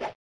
you